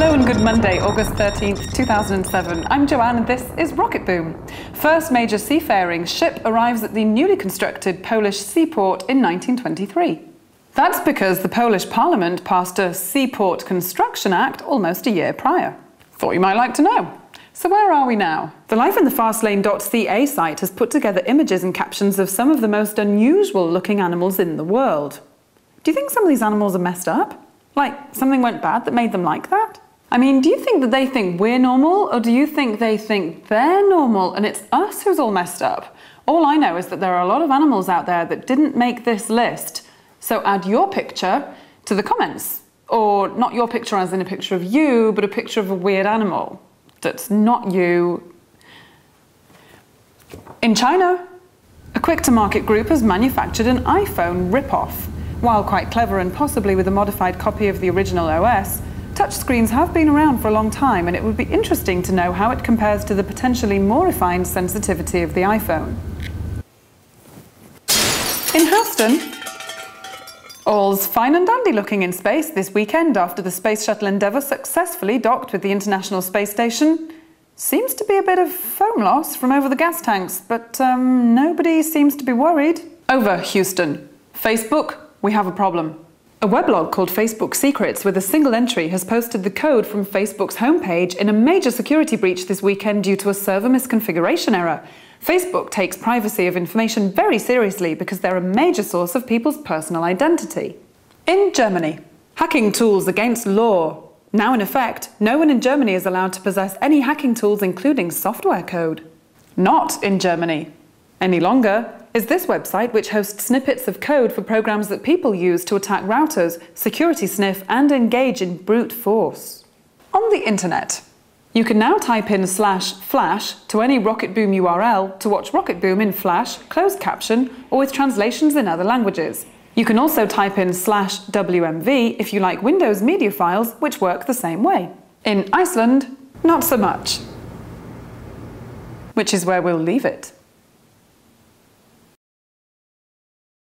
Hello and good Monday, August 13th, 2007. I'm Joanne and this is Rocketboom. First major seafaring ship arrives at the newly constructed Polish seaport in 1923. That's because the Polish Parliament passed a Seaport Construction Act almost a year prior. Thought you might like to know. So where are we now? The lifeinthefastlane.ca site has put together images and captions of some of the most unusual looking animals in the world. Do you think some of these animals are messed up? Like something went bad that made them like that? I mean, do you think that they think we're normal or do you think they think they're normal and it's us who's all messed up? All I know is that there are a lot of animals out there that didn't make this list. So add your picture to the comments. Or not your picture as in a picture of you, but a picture of a weird animal that's not you. In China, a quick to market group has manufactured an iPhone rip-off. While quite clever and possibly with a modified copy of the original OS, touchscreens have been around for a long time and it would be interesting to know how it compares to the potentially more refined sensitivity of the iPhone. In Houston, All's fine and dandy looking in space this weekend after the Space Shuttle Endeavour successfully docked with the International Space Station. Seems to be a bit of foam loss from over the gas tanks, but um, nobody seems to be worried. Over Houston. Facebook, we have a problem. A weblog called Facebook Secrets with a single entry has posted the code from Facebook's homepage in a major security breach this weekend due to a server misconfiguration error. Facebook takes privacy of information very seriously because they're a major source of people's personal identity. In Germany, hacking tools against law. Now in effect, no one in Germany is allowed to possess any hacking tools including software code. Not in Germany. Any longer is this website which hosts snippets of code for programs that people use to attack routers, security sniff and engage in brute force. On the internet, you can now type in slash flash to any Rocketboom URL to watch Rocketboom in Flash, closed caption, or with translations in other languages. You can also type in slash WMV if you like Windows media files, which work the same way. In Iceland, not so much. Which is where we'll leave it.